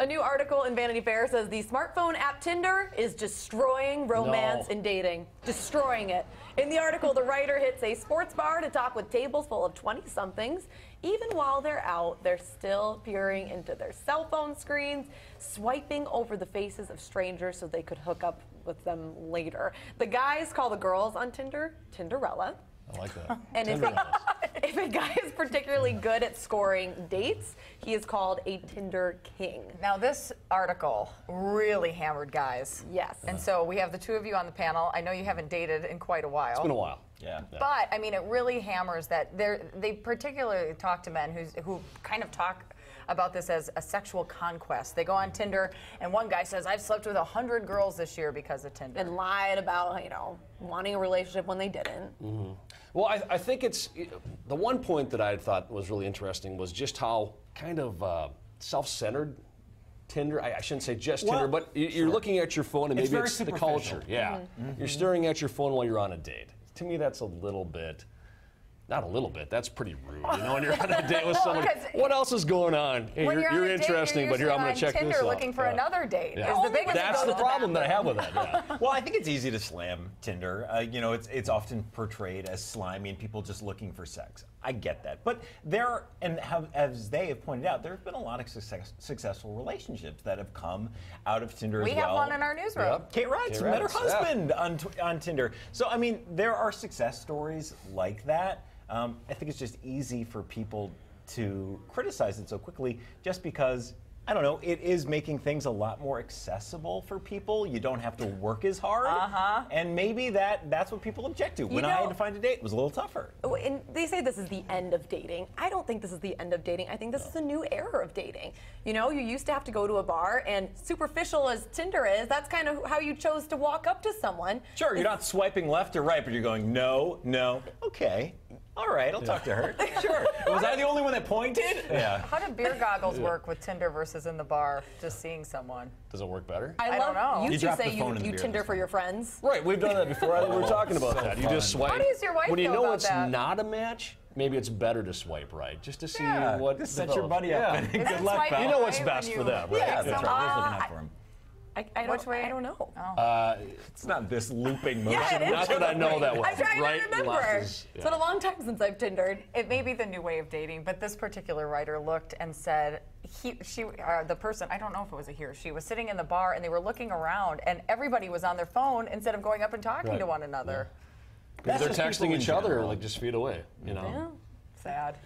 A new article in Vanity Fair says the smartphone app Tinder is destroying romance No. and dating. Destroying it. In the article, the writer hits a sports bar to talk with tables full of 20 somethings. Even while they're out, they're still peering into their cell phone screens, swiping over the faces of strangers so they could hook up with them later. The guys call the girls on Tinder Tinderella. I like that. And if a, if a guy is particularly good at scoring dates, he is called a Tinder king. Now, this article really hammered guys. Yes. And so we have the two of you on the panel. I know you haven't dated in quite a while. It's been a while. Yeah. But I mean, it really hammers that they they particularly talk to men who's, who kind of talk about this as a sexual conquest. They go on Tinder, and one guy says, "I've slept with a hundred girls this year because of Tinder." And lied about, you know, wanting a relationship when they didn't. Well, I, I think it's the one point that I thought was really interesting was just how kind of uh, self-centered Tinder. I, I shouldn't say just Well, Tinder, but you- you're looking at your phone and It's maybe very it's the superficial. culture. Yeah, you're staring at your phone while you're on a date. To me, that's a little bit. Not a little bit. That's pretty rude. You know, when you're on a date with Well, someone, 'cause what else is going on? Hey, you're, you're, on you're a date, interesting, you're but here I'm going to check on this Tinder out. looking for Yeah. another date. Yeah. Is the biggest That's the problem that I have with that. Yeah. Well, I think it's easy to slam Tinder. Uh, you know, it's it's often portrayed as slimy and people just looking for sex. I get that, but there and have, as they have pointed out, there have been a lot of success, successful relationships that have come out of Tinder We as have well. one in our newsroom. Yep. Kate Wright met her Wright, yeah. husband on, tw- on Tinder. So, I mean, there are success stories like that. Um, I think it's just easy for people to criticize it so quickly just because, I don't know, it is making things a lot more accessible for people. You don't have to work as hard. Uh-huh. And maybe that that's what people object to. When I had to find a date, it was a little tougher. Oh, And they say this is the end of dating. I don't think this is the end of dating. I think this is a new era of dating. You know, you used to have to go to a bar, and superficial as Tinder is, that's kind of how you chose to walk up to someone. Sure, you're not swiping left or right, but you're going, no, no, okay. All right, I'll talk to her. Sure. Was I the only one that pointed? Yeah. How do beer goggles work with Tinder versus in the bar, just seeing someone? Does it work better? I, I love don't know. you, You two say you, you Tinder for your friends. Right, we've done that before. I think we were talking about So that. You just swipe. How does your wife when you feel know about it's that? not a match, maybe it's better to swipe right, just to see Yeah, what just set your buddy up. Yeah. and Good luck, swiping. You know what's best when for you- them, right? Yeah, that's right. Always looking Uh, out for him. I, I don't, Which way? I don't know. It's not this looping motion. Yeah. Not that I know that well. I'm trying right to remember. left is- It's been a long time since I've Tindered. It may be the new way of dating, but this particular writer looked and said he, she, uh, the person, I don't know if it was a he or she, was sitting in the bar and they were looking around, and everybody was on their phone instead of going up and talking Right. to one another. Maybe they're texting each other like just feet away. You know. Yeah. Sad.